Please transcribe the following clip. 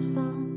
So. song.